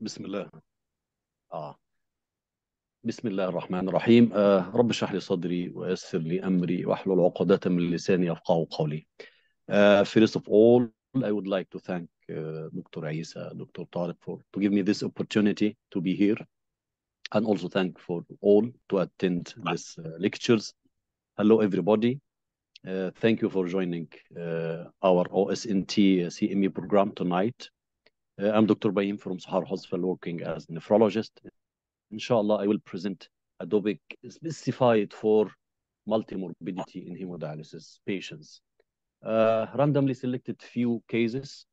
بسم الله آه بسم الله الرحمن الرحيم آه رب اشرح لي صدري ويسر لي أمري واحلل عقدة من لساني يفقهوا قولي uh, First of all I would like to thank uh, Dr. Isa, Dr. Tariq for to give me this opportunity to be here and also thank for all to attend this uh, lectures. Hello everybody. Uh, thank you for joining uh, our OSNT CME program tonight. Uh, I'm Dr. Ibrahim from Sohar Hospital working as nephrologist. Inshallah, I will present a topic specified for multimorbidity in hemodialysis patients. Uh, randomly selected few cases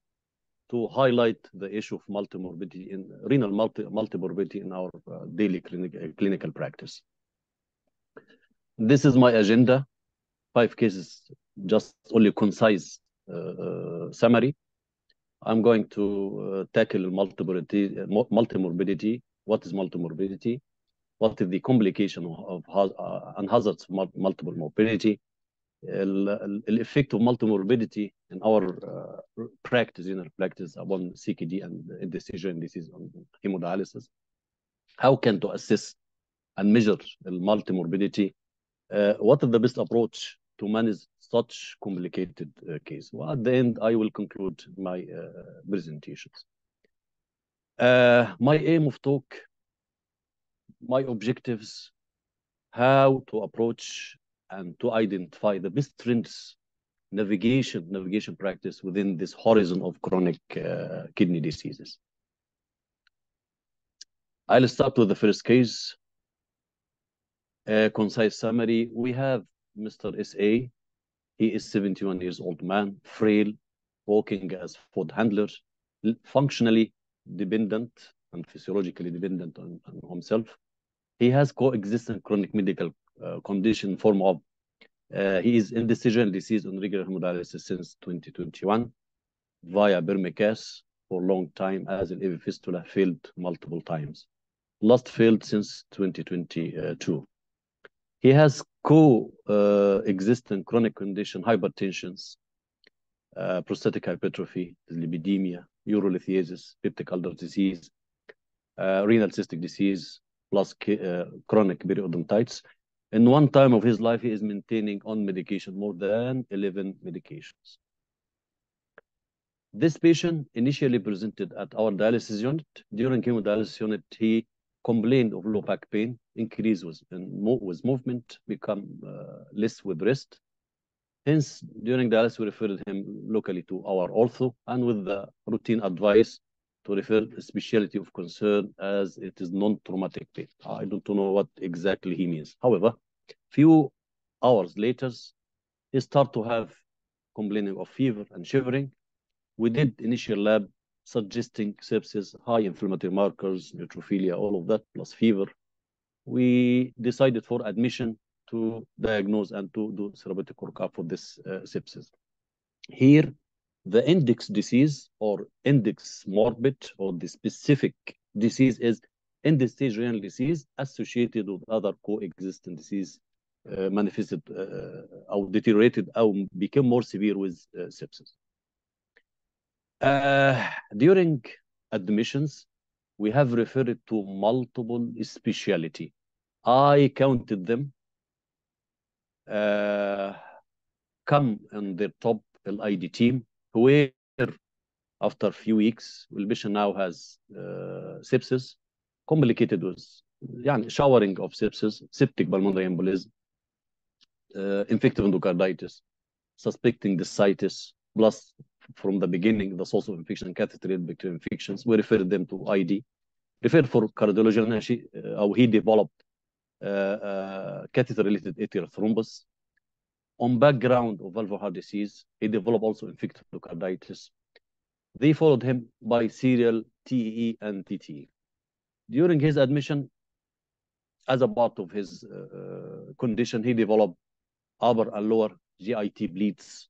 to highlight the issue of multimorbidity in renal multi, multimorbidity in our uh, daily clinic, uh, clinical practice. This is my agenda. Five cases, just only concise uh, summary. I'm going to uh, tackle multimorbidity, multimorbidity. What is multimorbidity? What is the complication of, uh, and hazards of multiple morbidity? The effect of multimorbidity in our uh, practice, in our practice upon CKD and indecision disease on hemodialysis. How can to assess and measure the multimorbidity? Uh, what is the best approach to manage such complicated uh, case? Well, at the end, I will conclude my presentations. my aim of talk, my objectives, how to approach and to identify the best trends navigation navigation practice within this horizon of chronic uh, kidney diseases i'll start with the first case a concise summary we have mr sa he is 71 years old man frail working as food handler functionally dependent and physiologically dependent on, on himself he has coexistent chronic medical uh, condition form of uh, he is indecision disease on regular hemodialysis since 2021 via Birmicas for a long time as an AV fistula failed multiple times. Last failed since 2022. He has co-existent uh, chronic condition, hypertensions, uh, hypertrophy, lipidemia, urolithiasis, peptic ulcer disease, renal cystic disease, plus chronic periodontitis. In one time of his life, he is maintaining on medication more than 11 medications. This patient initially presented at our dialysis unit. During hemodialysis unit, he complained of low back pain, increase with, with movement, become uh, less with rest. Hence, during dialysis, we referred him locally to our ortho and with the routine advice to refer specialty of concern as it is non-traumatic pain. I don't know what exactly he means. However, few hours later, he start to have complaining of fever and shivering. We did initial lab suggesting sepsis, high inflammatory markers, neutrophilia, all of that, plus fever. We decided for admission to diagnose and to do therapeutic workup for this uh, sepsis. Here, the index disease or index morbid or the specific disease is end-stage renal disease associated with other coexistent disease uh, manifested uh, or deteriorated or became more severe with uh, sepsis. during admissions, we have referred to multiple specialty. I counted them. come on the top LID team where after a few weeks the patient now has uh, sepsis complicated with يعني showering of sepsis septic pulmonary embolism uh, infective endocarditis suspecting ascites plus from the beginning the source of infection catheter bacterial infections we referred them to ID referred for cardiology and uh, how he developed uh, catheter related atrial thrombus on background of valvular heart disease, he developed also infective endocarditis. They followed him by serial TEE and TTE. During his admission, as a part of his uh, condition, he developed upper and lower GIT bleeds,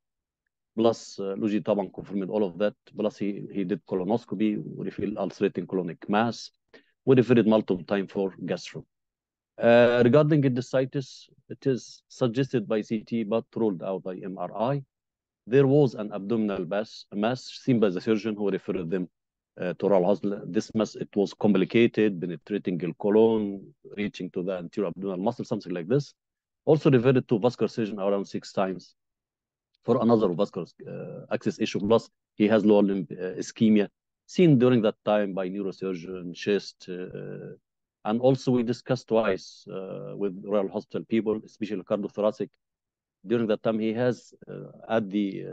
plus uh, Luigi Taban confirmed all of that, plus he, he did colonoscopy, feel ulcerating colonic mass. We referred multiple times for gastro. Uh, regarding appendicitis, it is suggested by CT but ruled out by MRI. There was an abdominal mass, mass seen by the surgeon who referred them uh, to Royal Hospital. This mass, it was complicated, penetrating the colon, reaching to the anterior abdominal muscle, something like this. Also referred to vascular surgeon around six times for another vascular uh, access issue. Plus, he has lower limb uh, ischemia seen during that time by neurosurgeon, chest, uh, and also we discussed twice with Royal Hospital people, especially cardiothoracic. During that time, he has at the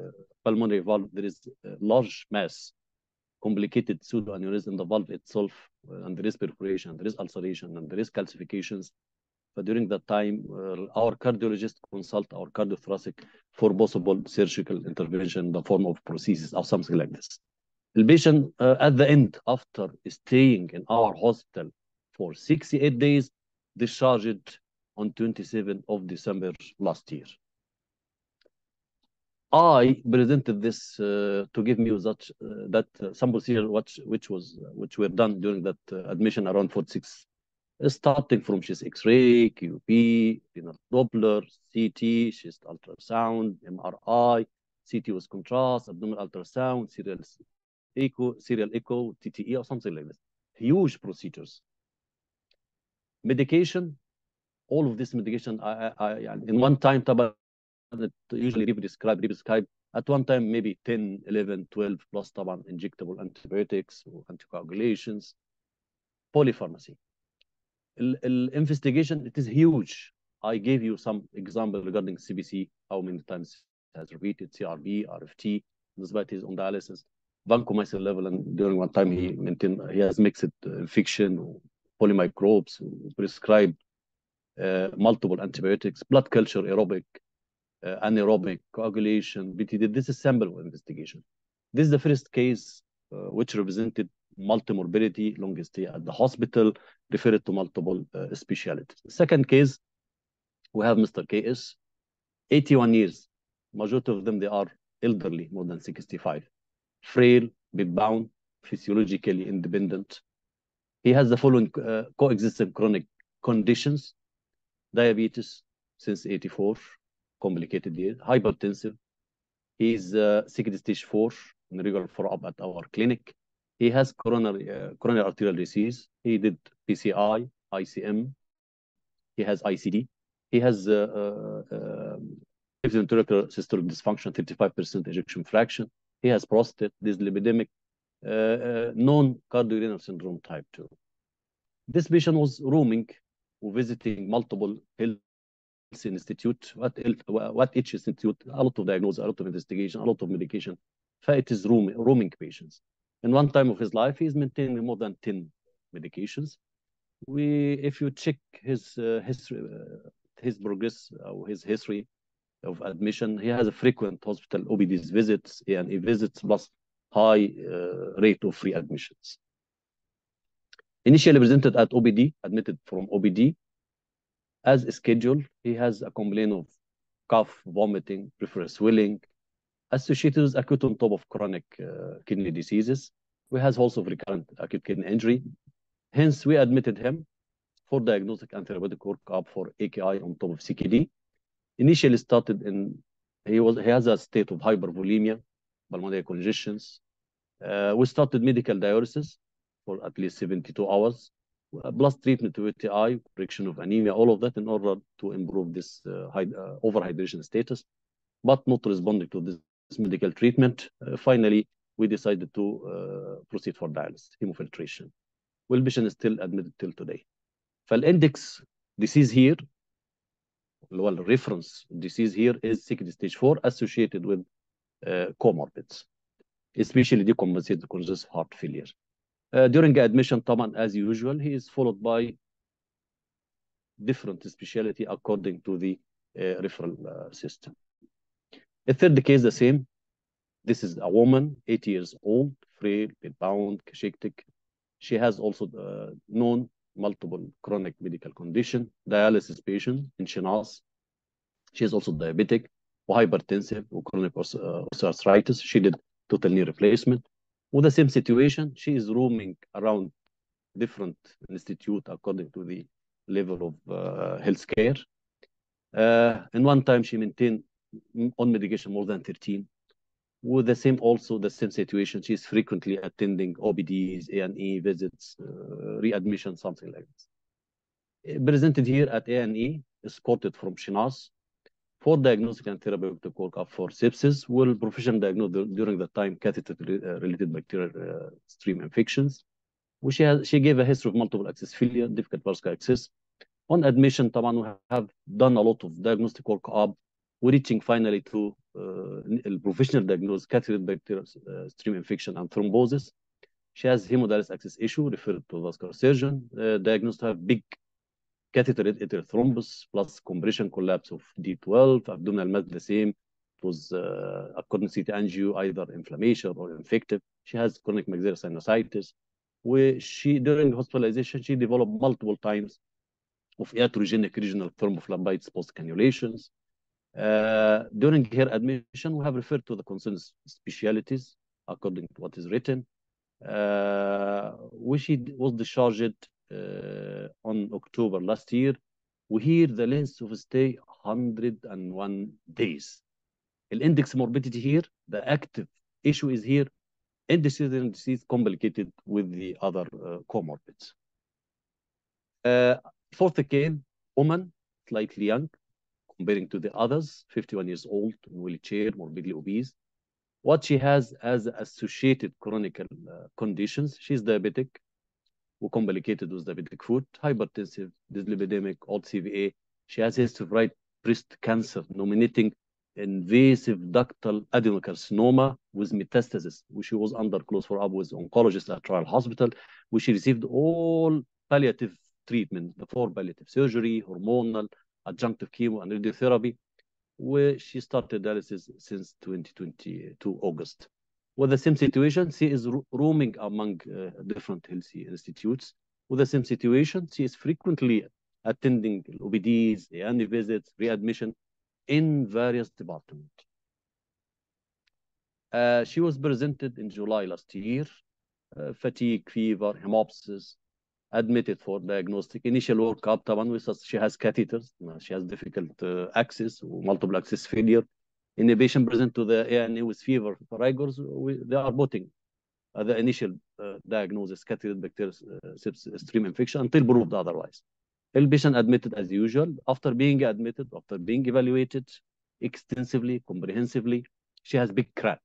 pulmonary valve, there is a large mass, complicated pseudoaneurysm in the valve itself, and there is perforation, there is ulceration, and there is calcifications. During that time, uh, our cardiologist consult our cardiothoracic for possible surgical intervention in the form of prosthesis or something like this. The patient, uh, at the end, after staying in our hospital for 68 days, discharged on 27th of December last year. I presented this uh, to give me that uh, that uh, some procedure which which was which were done during that uh, admission around 46 starting from chest X-ray, QP, renal Doppler, CT, chest ultrasound, MRI, CT with contrast, abdominal ultrasound, serial echo, serial echo, TTE, or something like this. Huge procedures. Medication, all of this medication, I, I, I in one time, usually re-prescribe, re-prescribe. At one time, maybe 10, 11, 12 plus طبعا injectable antibiotics or anticoagulations, polypharmacy. Investigation, it is huge. I gave you some example regarding CBC, how many times has repeated, CRP, RFT, despite his on dialysis, vancomycin level, and during one time he maintained, he has mixed infection, polymicrobes, prescribed uh, multiple antibiotics, blood culture, aerobic, uh, anaerobic, coagulation, BTD. This is sample investigation. This is the first case uh, which represented multimorbidity, long stay at the hospital, referred to multiple uh, specialties. Second case, we have Mr. KS, 81 years. Majority of them, they are elderly, more than 65. Frail, bedbound, physiologically independent. He has the following uh, coexisting chronic conditions, diabetes since 84, complicated year, hypertensive. He is uh, stage 4 in regular follow-up at our clinic. He has coronary, uh, coronary arterial disease. He did PCI, ICM. He has ICD. He has uh, uh, um, ventricular systolic dysfunction, 35% ejection fraction. He has prostate, dyslipidemic, uh, uh, non-cardiorenal syndrome type 2. This patient was roaming, visiting multiple health institute, what, what each institute, a lot of diagnosis, a lot of investigation, a lot of medication. It is roaming, roaming patients. In one time of his life, he's maintaining more than 10 medications. We, if you check his uh, history, uh, his progress, uh, his history of admission, he has a frequent hospital OBD's visits and he visits plus high uh, rate of free admissions. Initially presented at OBD, admitted from OBD, as scheduled, he has a complaint of cough, vomiting, peripheral swelling, associated with acute on top of chronic uh, kidney diseases. We has also recurrent acute kidney injury. Hence, we admitted him for diagnostic and therapeutic workup for AKI on top of CKD. Initially started in, he was he has a state of hypervolemia, pulmonary congestions. Uh, we started medical diuresis for at least 72 hours, uh, plus treatment with TI, correction of anemia, all of that in order to improve this uh, uh, overhydration status, but not responding to this medical treatment. Uh, finally, we decided to uh, proceed for dialysis, hemofiltration. Well, patient is still admitted till today. فالاندكس disease here, well, reference disease here is second stage 4 associated with uh, comorbids, especially decompensated congestive heart failure. Uh, during admission, طبعا, as usual, he is followed by different specialty according to the uh, referral uh, system. A third case, the same. This is a woman, 80 years old, frail, bound, cachectic. She has also uh, known multiple chronic medical condition, dialysis patient in Shinas. She is also diabetic, hypertensive, chronic osteoarthritis. She did total knee replacement. With the same situation, she is roaming around different institute according to the level of uh, health care. Uh, and one time she maintained on medication more than 13 with the same also the same situation. She's frequently attending OBDs, A&E visits, uh, readmission, something like this. Presented here at A&E, escorted from Shinas for diagnostic and therapeutic workup for sepsis. Will professional diagnose during the time catheter-related bacterial uh, stream infections. She, has, she gave a history of multiple access failure, difficult vascular access. On admission, طبعا we have done a lot of diagnostic workup. Reaching finally to uh, professional diagnosis catheter bacterial uh, stream infection and thrombosis. She has hemodialysis access issue, referred to vascular surgeon, uh, diagnosed have big catheter atrial thrombus plus compression collapse of D12, abdominal mass the same. It was uh, according to CT angio, either inflammation or infective. She has chronic maxillary sinusitis. Where she, during hospitalization, she developed multiple times of iatrogenic regional thrombophlebitis post cannulations. Uh, during her admission, we have referred to the concerned specialities according to what is written. Uh, which she was discharged uh, on October last year. We hear the length of stay 101 days. The index morbidity here, the active issue is here, indecision disease complicated with the other uh, comorbids. Uh, fourth case, woman, slightly young, comparing to the others, 51 years old, wheelchair, morbidly obese. What she has as associated chronic uh, conditions, she's diabetic, complicated with diabetic foot, hypertensive, dyslipidemic, old CVA. She has history of right breast cancer, nominating invasive ductal adenocarcinoma with metastasis, which she was under close follow-up with oncologist at Royal Hospital, which she received all palliative treatment before palliative surgery, hormonal, adjunctive chemo, and radiotherapy, where she started dialysis since 2022 August. With the same situation, she is roaming among uh, different healthy institutes. With the same situation, she is frequently attending OBDs, and visits, readmission in various departments. Uh, she was presented in July last year, uh, fatigue, fever, hemoptysis, admitted for diagnostic. Initial workup, طبعا she has catheters, she has difficult uh, access, multiple access failure. In a patient present to the ANA with fever, rigors, we, they are putting uh, the initial uh, diagnosis, catheter bacterial uh, stream infection until proved otherwise. The patient admitted as usual. After being admitted, after being evaluated extensively, comprehensively, she has big crat.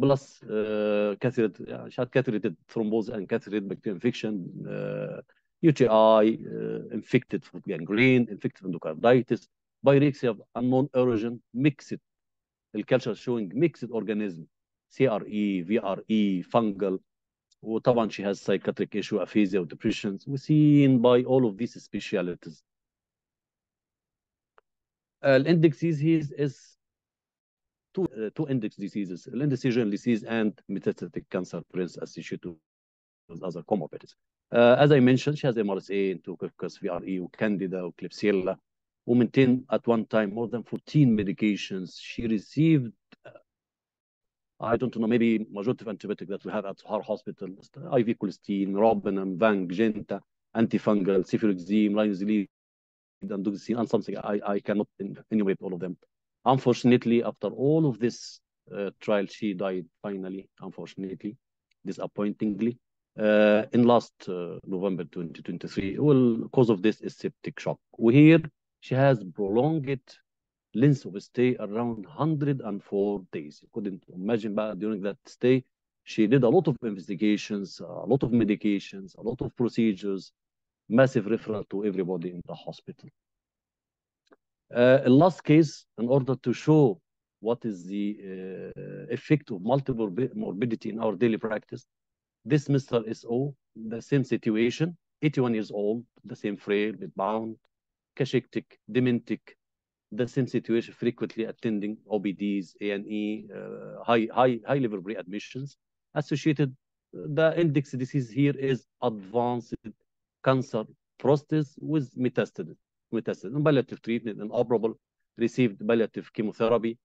Plus, uh, catheter, uh, she had catheterized thrombosis and catheterized bacterial infection, uh, UTI, uh, infected foot gangrene, infected endocarditis, pyrexia of unknown origin, mixed. The culture showing mixed organism, CRE, VRE, fungal, وطبعا she has psychiatric issue, aphasia, or depressions. We're seen by all of these specialities. Uh, index disease is two, uh, two index diseases, indecision disease and metastatic cancer presence associated with other comorbidities. Uh, as I mentioned, she has MRSA, Enterococcus, VRE, Candida, Klebsiella, who maintained at one time more than 14 medications. She received I don't know, maybe majority of antibiotics that we have at our hospital, IV colistin, Robinam, Vang, Genta, antifungal, cefuroxime, linezolid, and and something. I, I cannot enumerate all of them. Unfortunately, after all of this uh, trial, she died finally, unfortunately, disappointingly, uh, in last uh, November 2023. Well, cause of this is septic shock. We hear she has prolonged length of stay around 104 days. You couldn't imagine but during that stay, she did a lot of investigations, a lot of medications, a lot of procedures, massive referral to everybody in the hospital. Uh, last case, in order to show what is the uh, effect of multiple morbidity in our daily practice, this Mr. SO, the same situation, 81 years old, the same frail, bound, cachectic, dementic, the same situation, frequently attending OBDs, A&E, uh, high, high, high level readmissions. Associated, the index disease here is advanced cancer prostate with metastasis. Metastasis. And palliative treatment, inoperable, received palliative chemotherapy.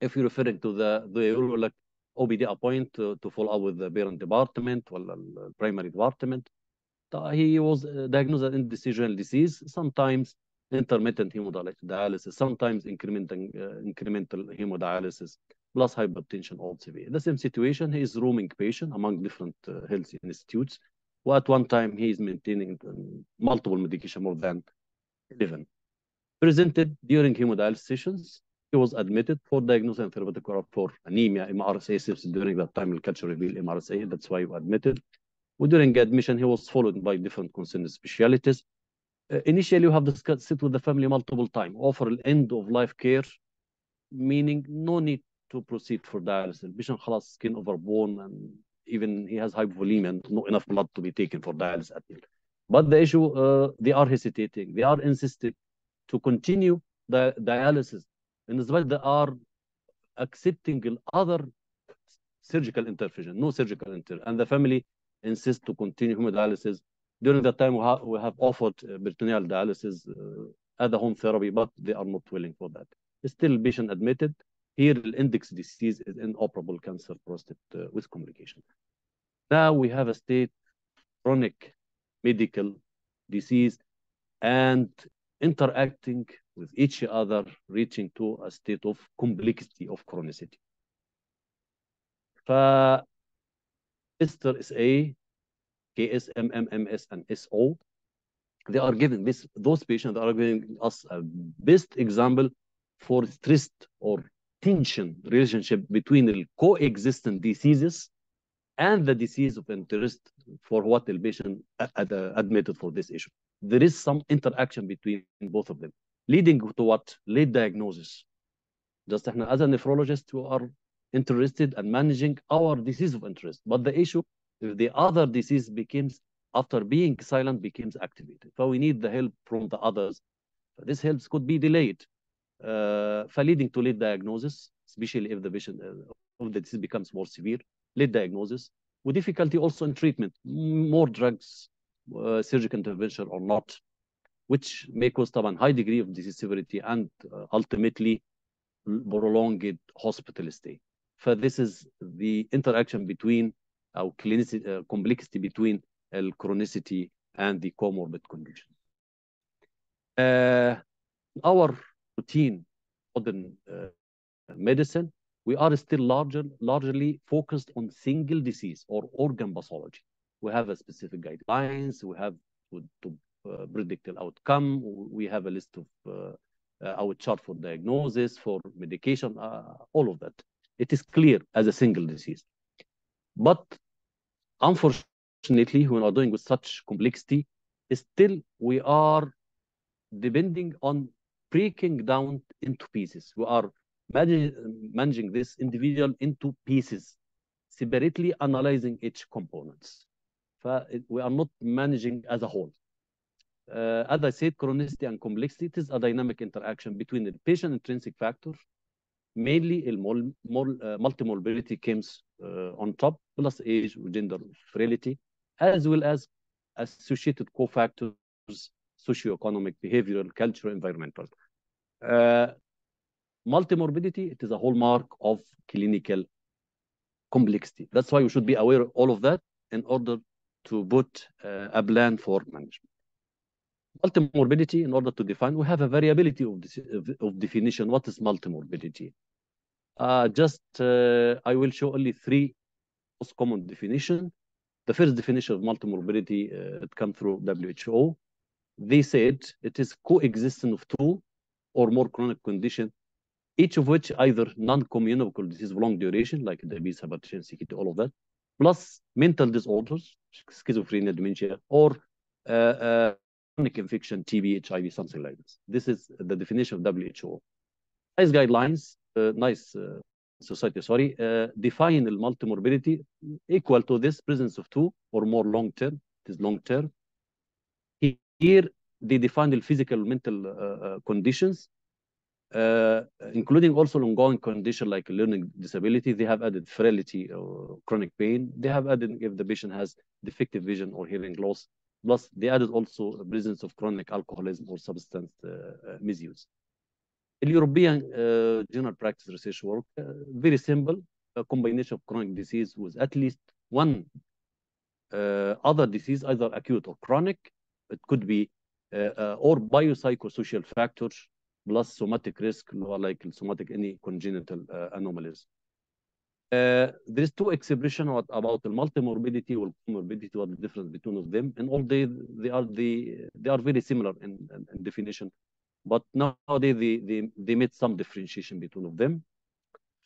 If you're referring to the, the like OBD appoint to, to follow up with the parent department or the primary department, he was diagnosed with indecisional disease. Sometimes intermittent hemodialysis, sometimes incremental, uh, incremental hemodialysis, plus hypertension all severe. The same situation, he is roaming patient among different uh, health institutes. Well, at one time, he is maintaining um, multiple medication, more than 11. Presented during hemodialysis sessions, he was admitted for diagnosis and therapeutic for anemia, MRSA during that time, the culture revealed MRSA, that's why he was admitted. During admission, he was followed by different concerned specialities. Uh, initially, you have discussed it with the family multiple times, offer end of life care, meaning no need to proceed for dialysis. Patient خلاص skin overbone and even he has hypovolemia and not enough blood to be taken for dialysis. But the issue, uh, they are hesitating. They are insisting to continue the dialysis. And as well, they are accepting other surgical intervention, no surgical inter, and the family insists to continue hemodialysis. During that time, we, ha we have offered uh, peritoneal dialysis uh, at the home therapy, but they are not willing for that. Still, patient admitted. Here, the index disease is inoperable cancer prostate uh, with complication. Now we have a state chronic medical disease and interacting with each other, reaching to a state of complexity of chronicity. ف Esther SA, KSM, MMS, and SO, they are giving this, those patients are giving us a best example for stress or tension relationship between the coexistent diseases and the disease of interest for what the patient ad admitted for this issue. There is some interaction between both of them, leading to what? Late diagnosis. Just as a nephrologist, we are interested in managing our disease of interest. But the issue, if the other disease becomes, after being silent, becomes activated. So we need the help from the others. This helps could be delayed, uh, leading to late diagnosis, especially if the patient uh, of the disease becomes more severe, late diagnosis, with difficulty also in treatment, more drugs, uh, surgical intervention or not, which may cause a high degree of disease severity and uh, ultimately prolonged hospital stay. So this is the interaction between our uh, complexity between chronicity and the comorbid condition. Uh, our routine modern uh, medicine, we are still larger, largely focused on single disease or organ pathology. We have a specific guidelines. We have to, to uh, predict the outcome. We have a list of uh, our chart for diagnosis, for medication, all of that it is clear as a single disease. But unfortunately, when we are doing with such complexity, still we are depending on breaking down into pieces. We are managing, this individual into pieces, separately analyzing each components. We are not managing as a whole. Uh, as I said, chronicity and complexity it is a dynamic interaction between the patient intrinsic factors mainly uh, multimorbidity comes uh, on top, plus age, gender, frailty, as well as associated cofactors, socioeconomic, behavioral, cultural, environmental. Multimorbidity, it is a hallmark of clinical complexity. That's why we should be aware of all of that in order to put uh, a plan for management. Multimorbidity, in order to define, we have a variability of, this, of, definition. What is multimorbidity? Uh, just, uh, I will show only three most common definition. The first definition of multimorbidity, uh, it comes through WHO. They said it is coexistence of two or more chronic condition, each of which either non-communicable disease of long duration, like diabetes, hypertension, CKD, all of that, plus mental disorders, schizophrenia, dementia, or uh, uh, chronic infection, TB, HIV, something like this. This is the definition of WHO. NICE guidelines, uh, nice uh, society, sorry, uh, define the multimorbidity equal to this presence of two or more long term. this long term. Here, they define the physical mental conditions uh, including also ongoing condition like learning disability. They have added frailty or chronic pain. They have added if the patient has defective vision or hearing loss. Plus, they added also presence of chronic alcoholism or substance uh, misuse. In European uh, general practice research work, uh, very simple, a combination of chronic disease with at least one uh, other disease, either acute or chronic. It could be or biopsychosocial factors plus somatic risk, like somatic any congenital uh, anomalies. Uh, there is two expression what about the multimorbidity or comorbidity, what the difference between of them. And all they they are the they are very similar in, in, in definition, but nowadays they, they they made some differentiation between of them.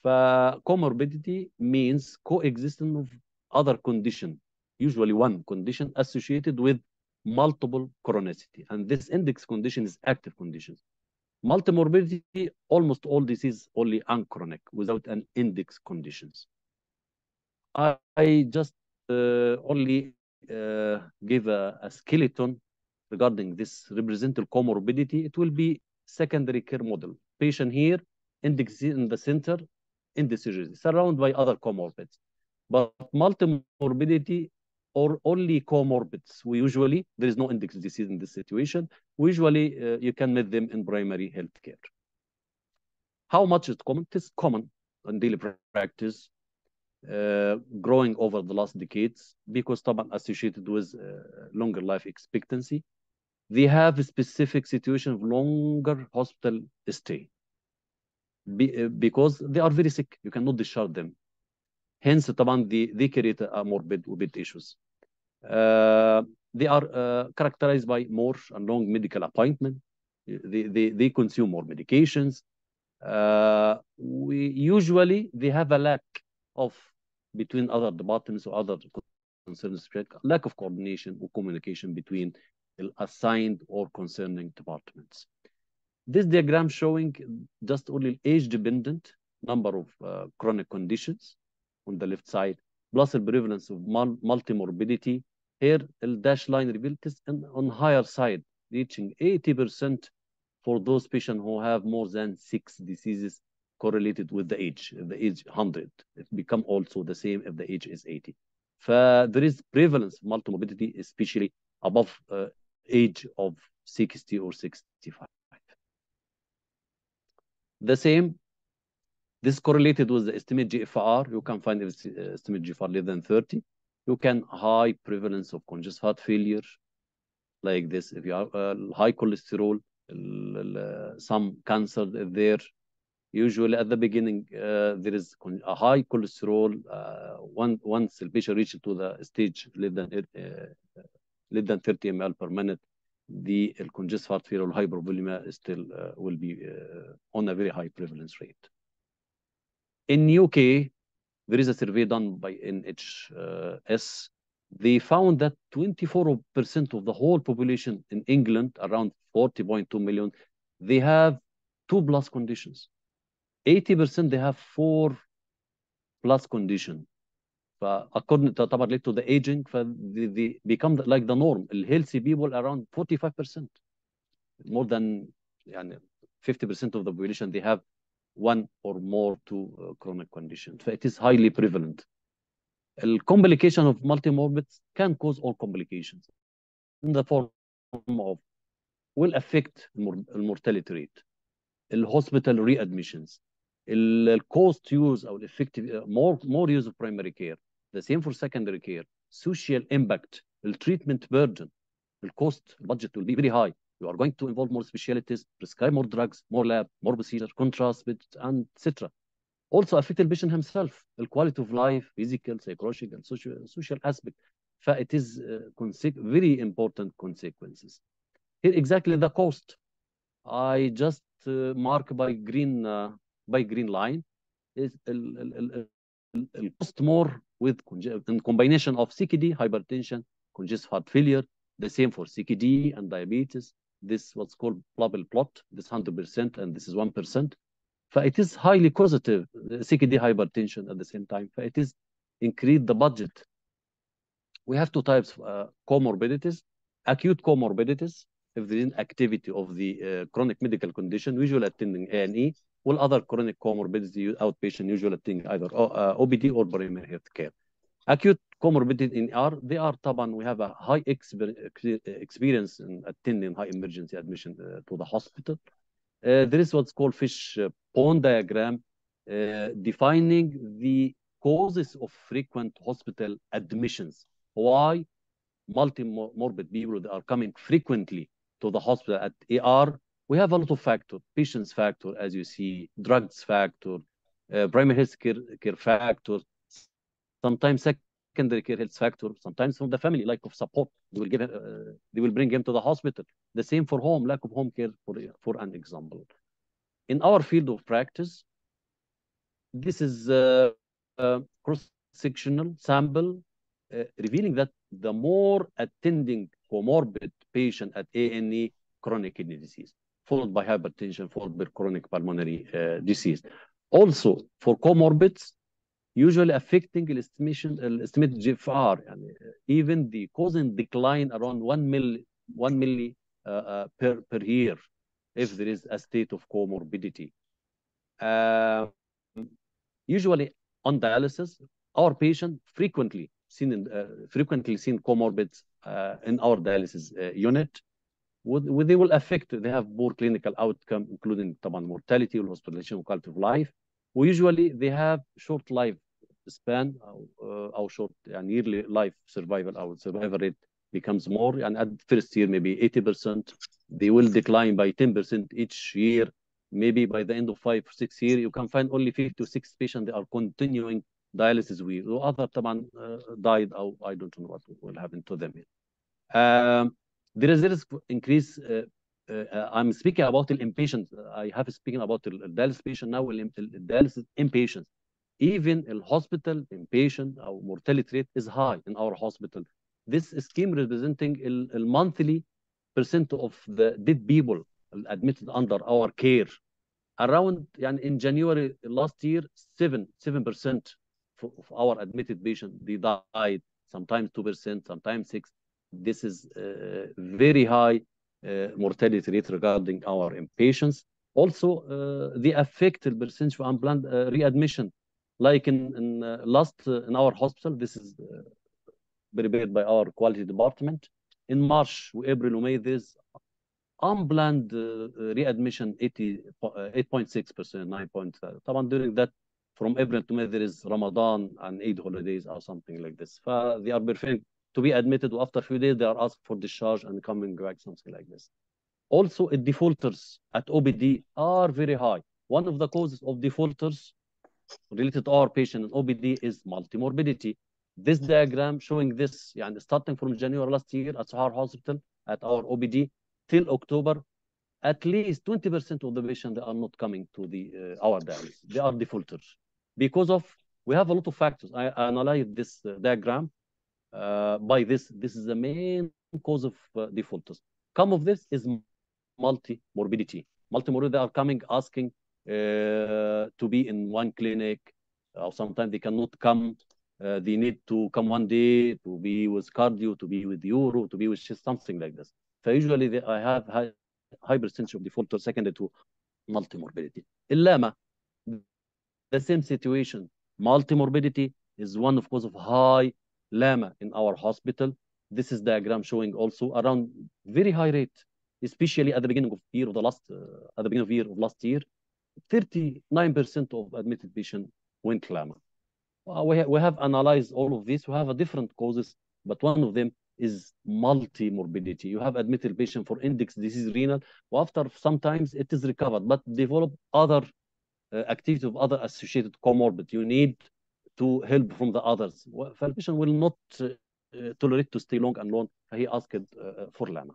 Comorbidity means coexistence of other condition, usually one condition associated with multiple chronicity, and this index condition is active conditions. Multimorbidity, almost all disease only unchronic without an index conditions. I, I just uh, only uh, give a, a, skeleton regarding this represented comorbidity. It will be secondary care model. Patient here, index in the center, indecision, surrounded by other comorbids. But multimorbidity or only comorbids. We usually, there is no index disease in this situation. We usually, uh, you can meet them in primary health care. How much is common? It is common in daily practice, uh, growing over the last decades because طبعا associated with uh, longer life expectancy. They have a specific situation of longer hospital stay Be, because they are very sick. You cannot discharge them. Hence, طبعا they, they create a morbid morbid issues. Uh, they are uh, characterized by more and long medical appointment. They, they, they consume more medications. Uh, we usually they have a lack of between other departments or other concerns, lack of coordination or communication between assigned or concerning departments. This diagram showing just only age-dependent number of uh, chronic conditions on the left side, plus the prevalence of mul multimorbidity. Here, the dash line revealed is on higher side, reaching 80% for those patients who have more than six diseases correlated with the age. If the age 100, it become also the same if the age is 80. So there is prevalence of multimorbidity, especially above uh, age of 60 or 65. The same this correlated with the estimate GFR. You can find estimate GFR less than 30. You can high prevalence of congestive heart failure, like this. If you have uh, high cholesterol, uh, some cancer there. Usually at the beginning, uh, there is a high cholesterol. One, once the patient reaches to the stage less than, less than 30 ml per minute, the congestive heart failure hypervolemia still will be on a very high prevalence rate. In UK, there is a survey done by NHS. They found that 24% of the whole population in England, around 40.2 million, they have two plus conditions. 80% they have four plus condition. according to طبعا to the aging they, they become like the norm. The healthy people around 45%. More than يعني 50% of the population they have one or more two uh, chronic conditions. So it is highly prevalent. The complication of multimorbids can cause all complications in the form of will affect mortality rate, hospital readmissions, cost use or effective more more use of primary care. The same for secondary care. Social impact, the treatment burden, the cost budget will be very high. You are going to involve more specialties, prescribe more drugs, more lab, more procedure, contrast, and etc. Also affect the patient himself, the quality of life, physical, psychological, social, social aspect. It is uh, very important consequences. Here exactly the cost. I just uh, mark by green uh, by green line is the cost more with in combination of CKD, hypertension, congestive heart failure, the same for CKD and diabetes, this what's called bubble plot, this 100% and this is 1%. It is highly causative, CKD hypertension at the same time. It is increase the budget. We have two types uh, comorbidities, acute comorbidities, if there is activity of the uh, chronic medical condition, usually attending A&E, other chronic comorbidity, outpatient, usually attending either uh, OPD or primary health care. Acute comorbidity in R, they are طبعا we have a high experience in attending high emergency admission uh, to the hospital. Uh, there is what's called fish pond diagram uh, defining the causes of frequent hospital admissions. Why multi-morbid people that are coming frequently to the hospital at ER, we have a lot of factors, patients factor, as you see, drugs factor, uh, primary health care, care factor, sometimes secondary care health factor, sometimes from the family, lack of support. They will give, uh, they will bring him to the hospital. The same for home, lack of home care, for, for an example. In our field of practice, this is a, a cross-sectional sample uh, revealing that the more attending comorbid patient at A&E chronic kidney disease, followed by hypertension, followed by chronic pulmonary uh, disease. Also, for comorbids, usually affecting the estimation, estimated GFR, and even the causing decline around 1 milli, 1 milli uh, uh, per, per year if there is a state of comorbidity. Uh, usually on dialysis, our patient frequently seen in, uh, frequently seen comorbids uh, in our dialysis uh, unit. Would, they will affect, they have poor clinical outcome, including طبعا mortality, hospitalization, quality of life. Usually they have short life span or, or short and yearly life survival, our survival rate becomes more. And at first year, maybe 80%. They will decline by 10% each year. Maybe by the end of five, six years, you can find only 50 to six patients that are continuing dialysis with. Other طبعا uh, died, or I don't know what will happen to them. Um, there is a risk increase. Uh, uh, I'm speaking about the inpatient. I have speaking about the dialysis patient now, the dialysis inpatient. even in hospital inpatient our mortality rate is high in our hospital. This scheme representing a monthly percent of the dead people admitted under our care. Around and in january last year 7 7% of our admitted patients they died sometimes 2% sometimes 6 this is uh, very high uh, mortality rate regarding our inpatients also uh, the affected percentage of unplanned uh, readmission Like in, in uh, last uh, in our hospital, this is prepared by our quality department. In March, April, May, there's unplanned readmission 8.6%, 9. طبعا during that from April to May, there is Ramadan and Eid holidays or something like this. they are preferring to be admitted after a few days they are asked for discharge and coming back something like this also defaulters at OPD are very high one of the causes of defaulters related to our patient and OBD is multimorbidity. This diagram showing this, yeah, and starting from January last year at Sohar Hospital at our OBD till October, at least 20% of the patients they are not coming to the uh, our dialysis. They are defaulters because of we have a lot of factors. I analyzed this uh, diagram uh, by this. This is the main cause of uh, defaulters. Come of this is multi morbidity. Multi morbidity are coming asking to be in one clinic, or sometimes they cannot come. they need to come one day to be with cardio, to be with uro, to be with just something like this. So usually they, I have high, percentage of defaulters secondary to multi-morbidity. Illama, the same situation. Multi-morbidity is one of cause of high LAMA in our hospital. This is diagram showing also around very high rate, especially at the beginning of year of the last, uh, at the beginning of year of last year, 39% of admitted patients went clamor. Uh, we, we have analyzed all of this. We have a different causes, but one of them is multi-morbidity. You have admitted patient for index disease renal. After sometimes it is recovered, but develop other uh, activity of other associated comorbid. You need to help from the others. Patient will not uh, uh, tolerate to stay long and long. He asked uh, for LAMA.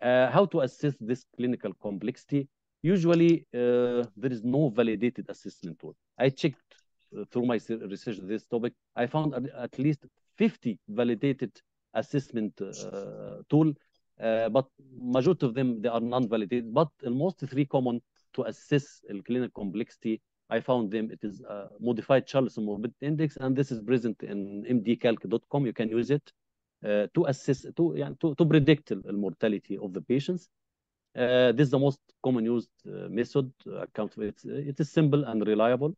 Uh, how to assess this clinical complexity? usually uh, there is no validated assessment tool. I checked uh, through my research this topic. I found at least 50 validated assessment uh, tool, uh, but majority of them, they are non-validated, but almost three common to assess clinical complexity. I found them, it is uh, modified Charlson Morbid Index, and this is present in mdcalc.com. You can use it uh, to assess, to, yeah, to, to predict the mortality of the patients. Uh, this is the most common used uh, method. Account it, it is simple and reliable.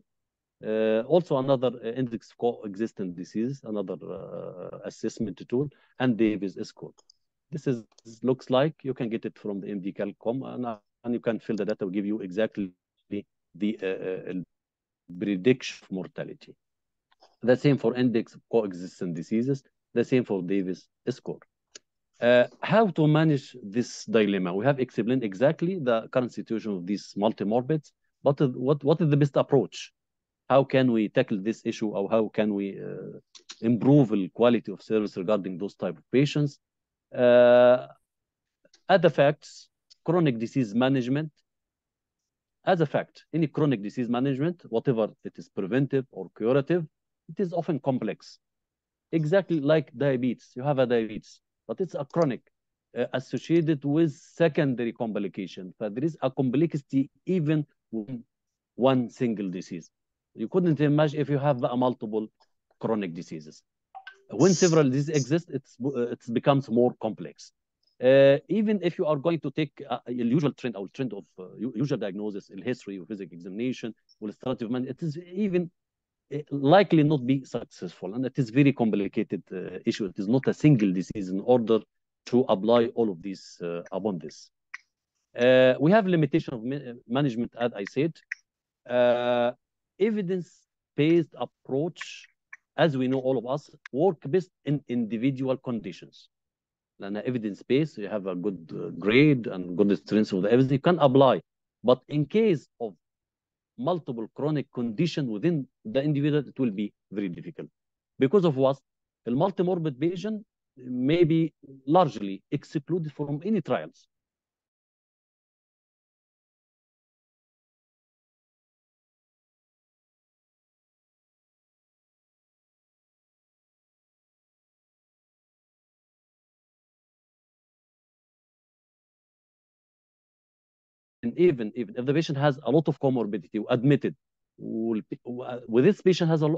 Uh, also, another uh, index coexistent disease, another uh, assessment tool, and Davies score. This is looks like you can get it from the mdcalc.com, and, and you can fill the data. Will give you exactly the uh, prediction of mortality. The same for index coexistent diseases, the same for Davies score. Uh, how to manage this dilemma? We have explained exactly the current situation of these multimorbids, but what, what is the best approach? how can we tackle this issue or how can we uh, improve the quality of service regarding those type of patients. Uh, other facts, chronic disease management. As a fact, any chronic disease management, whatever it is preventive or curative, it is often complex. Exactly like diabetes. You have a diabetes, but it's a chronic uh, associated with secondary complication. But there is a complexity even with one single disease. You couldn't imagine if you have uh, multiple chronic diseases. When several diseases exist, it's, uh, it becomes more complex. Uh, even if you are going to take a, a usual trend or trend of uh, usual diagnosis, in history or physical examination, illustrative man, it is even uh, likely not be successful. And it is very complicated uh, issue. It is not a single disease in order to apply all of these uh, upon this. Uh, we have limitation of ma uh, management, as I said. Uh, evidence-based approach, as we know, all of us, work best in individual conditions. And evidence-based, you have a good uh, grade and good strength of the evidence, you can apply. But in case of multiple chronic condition within the individual it will be very difficult. Because of what? The multimorbid patient may be largely excluded from any trials. And even even if the patient has a lot of comorbidity admitted with this patient has a,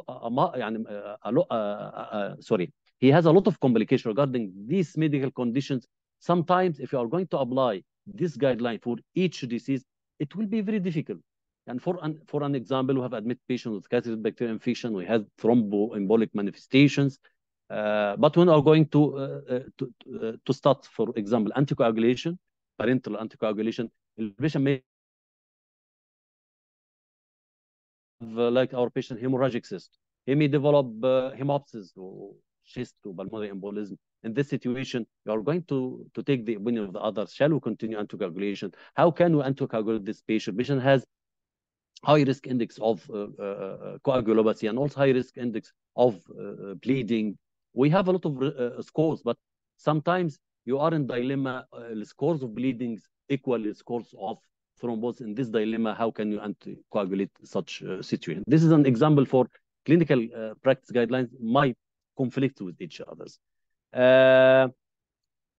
sorry he has a lot of complication regarding these medical conditions. Sometimes if you are going to apply this guideline for each disease it will be very difficult. And for an, for an example we have admitted patients with catheter bacterial infection we had thromboembolic manifestations uh, but when we are going to uh, uh, to, start for example anticoagulation parenteral anticoagulation the like our patient hemorrhagic cyst. He may develop uh, hemoptysis or chest to pulmonary embolism. In this situation, you are going to, to take the opinion of the others. Shall we continue anticoagulation? How can we anticoagulate this patient? Patient has high risk index of uh, uh, coagulopathy and also high risk index of uh, bleeding. We have a lot of uh, scores, but sometimes you are in dilemma. Uh, scores of bleedings equal scores of thrombosis in this dilemma how can you anticoagulate such uh, situation? This is an example for clinical uh, practice guidelines might conflict with each others. Uh,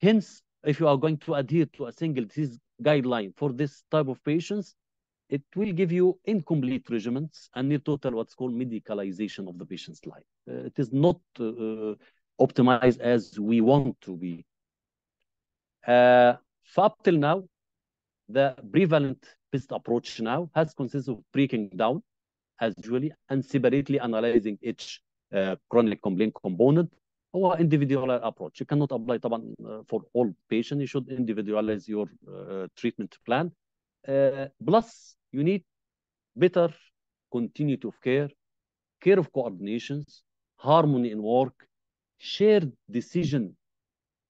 hence if you are going to adhere to a single disease guideline for this type of patients it will give you incomplete regimens and near total what's called medicalization of the patient's life. Uh, it is not uh, optimized as we want to be. Uh, up till now the prevalent best approach now has consisted of breaking down as usually and separately analyzing each uh, chronic complaint component or individual approach. You cannot apply طبعا uh, for all patients. You should individualize your uh, treatment plan. plus, you need better continuity of care, care of coordinations, harmony in work, shared decision,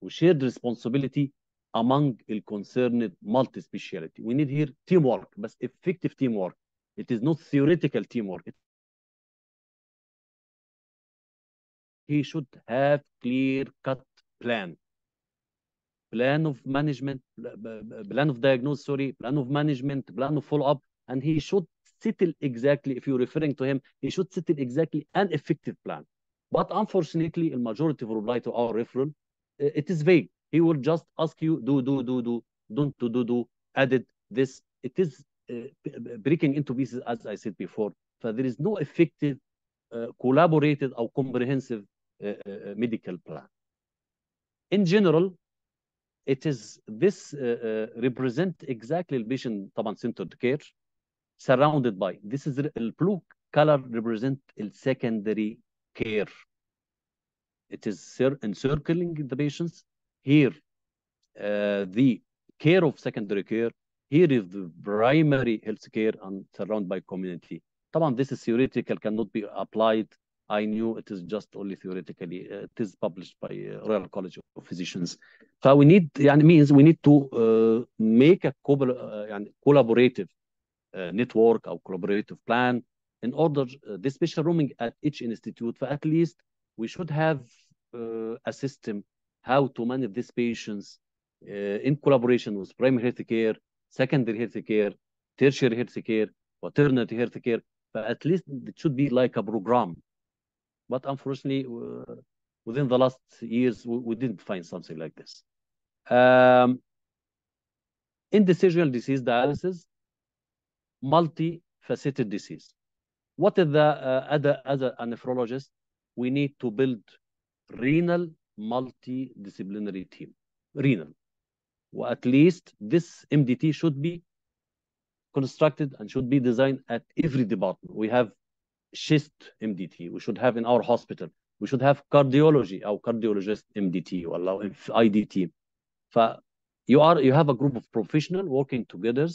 shared responsibility among the concerned multi-speciality. We need here teamwork, but effective teamwork. It is not theoretical teamwork. It he should have clear-cut plan. Plan of management, plan of diagnosis, sorry, plan of management, plan of follow-up, and he should settle exactly, if you're referring to him, he should settle exactly an effective plan. But unfortunately, the majority of reply to our referral, uh, it is vague he will just ask you do do do do don't do do do added this it is uh, breaking into pieces as i said before so there is no effective uh, collaborated or comprehensive uh, medical plan in general it is this represent exactly the patient طبعا centered care surrounded by this is the blue color represent the secondary care it is encircling the patients here uh, the care of secondary care, here is the primary health care and surrounded by community. This is theoretical, cannot be applied. I knew it is just only theoretically. Uh, it is published by uh, Royal College of Physicians. So we need, and means we need to uh, make a co uh, collaborative uh, network or collaborative plan in order this special rooming at each institute. For at least we should have a system how to manage these patients uh, in collaboration with primary health care secondary health care tertiary health care maternity health care. But at least it should be like a program. But unfortunately uh, within the last years we, we, didn't find something like this. Um, indecisional disease dialysis multifaceted disease. What is the uh, other a nephrologist we need to build renal multidisciplinary team renal or at least this mdt should be constructed and should be designed at every department. We have chest mdt we should have in our hospital. We should have cardiology or cardiologist mdt or idt ف you are you have a group of professionals working together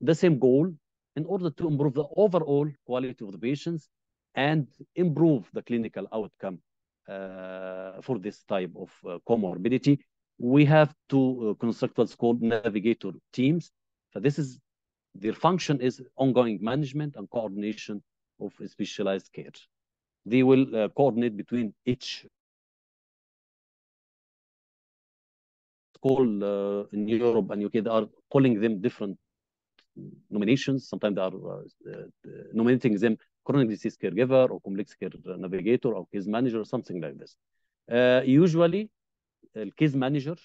the same goal in order to improve the overall quality of the patients and improve the clinical outcome for this type of uh, comorbidity. We have to uh, construct what's called navigator teams. So this is their function is ongoing management and coordination of specialized care. They will uh, coordinate between each call uh, in Europe and UK. They are calling them different nominations. Sometimes they are uh, nominating them chronic disease caregiver or complex care navigator or case manager or something like this. Uh, usually, uh, case manager,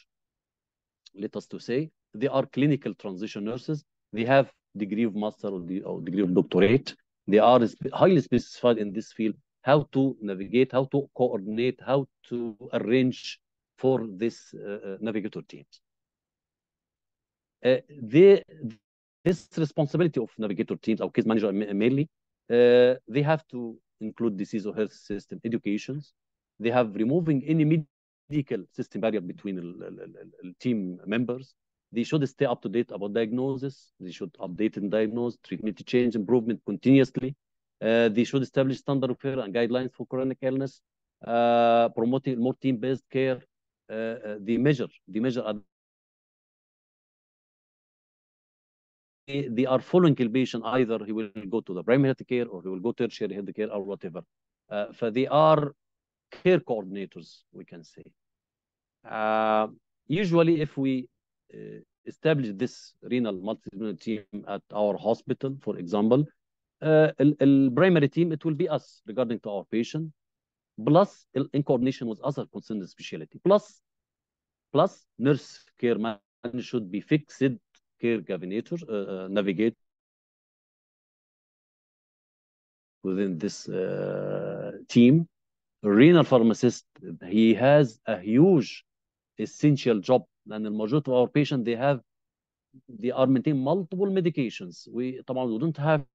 let us to say, they are clinical transition nurses. They have degree of master or, the, or degree of doctorate. They are highly specified in this field, how to navigate, how to coordinate, how to arrange for this uh, navigator teams. Uh, they, this responsibility of navigator teams or case manager mainly uh, they have to include disease or health system educations. They have removing any medical system barrier between team members. They should stay up to date about diagnosis. They should update and diagnose, treatment change, improvement continuously. Uh, they should establish standard of care and guidelines for chronic illness, uh, promoting more team-based care. Uh, uh measure, they measure they are following the patient either he will go to the primary health care or he will go to tertiary health care or whatever. Uh, so they are care coordinators, we can say. Uh, usually, if we uh, establish this renal multidisciplinary team at our hospital, for example, uh, the primary team, it will be us regarding to our patient, plus in coordination with other concerned specialty, plus, plus nurse care man should be fixed care navigator, uh, navigate within this uh, team. Renal pharmacist, he has a huge essential job. And the majority of our patients, they have, they are maintaining multiple medications. We, we don't have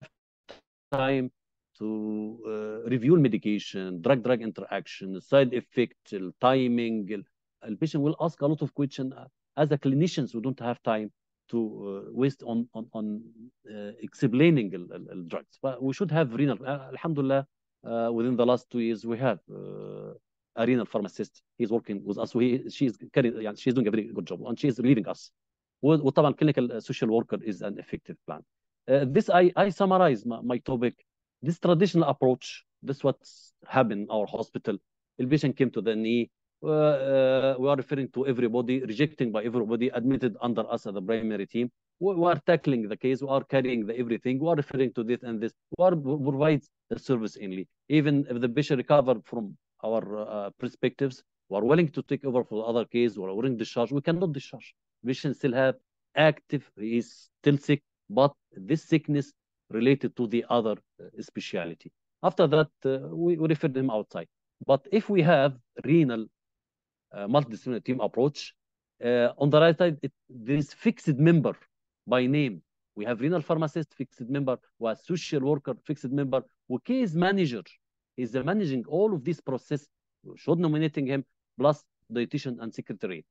time to uh, review medication, drug-drug interaction, side effect, timing. The patient will ask a lot of questions. As a clinicians, we don't have time to uh, waste on on, on uh, explaining the drugs. But we should have renal. Uh, alhamdulillah, within the last two years, we have a renal pharmacist. He's working with us. We, she's carrying, yeah, she's doing a very good job, and she's leading us. وطبعا clinical social worker is an effective plan. Uh, this I, I summarize my, my, topic. This traditional approach, this what's happened in our hospital. The patient came to the knee, uh, we are referring to everybody, rejecting by everybody, admitted under us as the primary team. We, we are tackling the case, we are carrying the everything, we are referring to this and this, we are provide the service only. Even if the patient recovered from our uh, perspectives, we are willing to take over for the other case, we are willing to discharge, we cannot discharge. Patient still have active, he is still sick, but this sickness related to the other uh, speciality. After that, uh, we, we refer them outside. But if we have renal multidisciplinary team approach. Uh, on the right side, it, there is fixed member by name. We have renal pharmacist, fixed member, we social worker, fixed member, we case manager is managing all of this process, should nominating him, plus dietitian and secretary.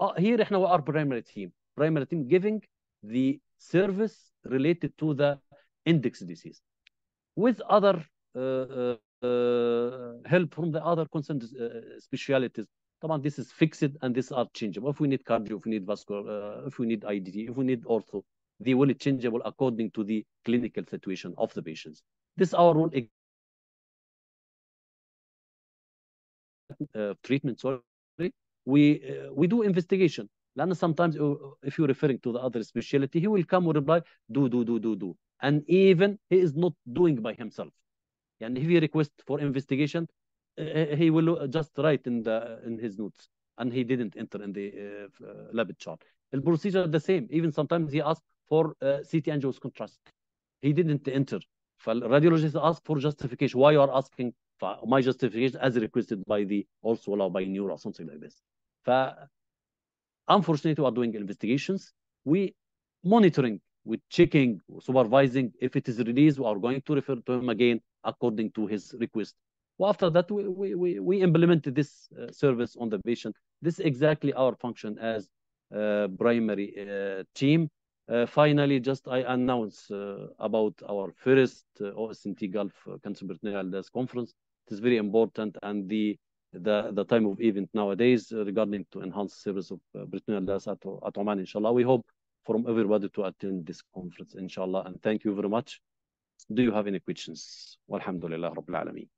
Uh, here we are primary team. Primary team giving the service related to the index disease. With other uh, uh, uh help from the other concerned uh, specialities طبعا this is fixed and this are changeable if we need cardio if we need vascular uh, if we need IDT if we need ortho they will changeable according to the clinical situation of the patients this our role uh, treatment sorry we uh, we do investigation لأن sometimes if you're referring to the other specialty he will come and reply do do do do do and even he is not doing by himself يعني if he request for investigation uh, uh, he will just write in the in his notes and he didn't enter in the uh, uh lab chart. The procedure the same. Even sometimes he asked for uh, ct angios contrast. He didn't enter. Radiologist asked for justification. Why you are asking for my justification as requested by the also allowed by neuro or something like this. Unfortunately we are doing investigations. We monitoring with checking supervising. If it is released we are going to refer to him again according to his request after that we, we, we implemented this uh, service on the patient this is exactly our function as uh, primary uh, team uh, finally, just I announce uh, about our first uh, OSNT Gulf Cancer Disease Conference. It is very important and the the, the time of event nowadays regarding to enhance service of peritoneal disease at, at Oman, inshallah. We hope from everybody to attend this conference, inshallah. And thank you very much. Do you have any questions? Walhamdulillah Rabbil Alameen.